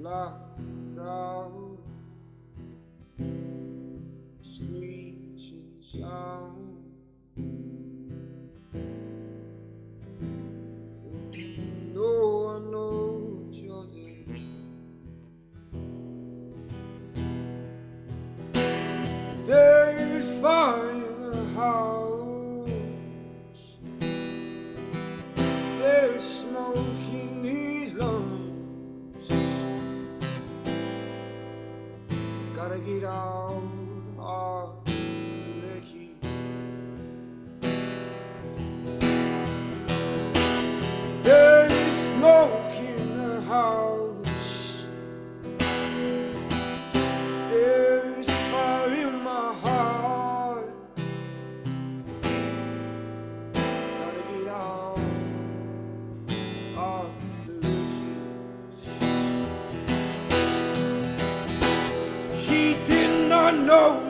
blocked road, screeching sound. No one knows your name. There's fire. down on Mickey. unknown.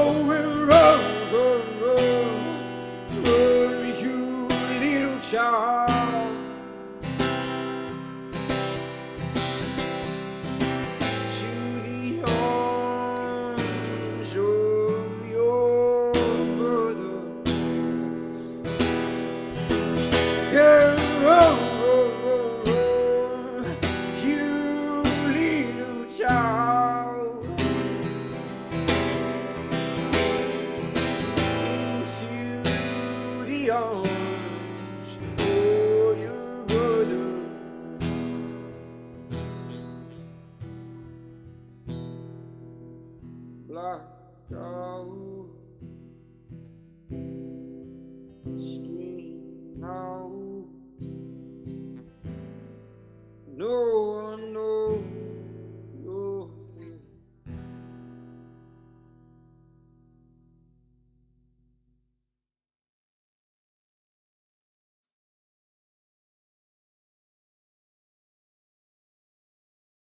glory. let go. Scream now. No.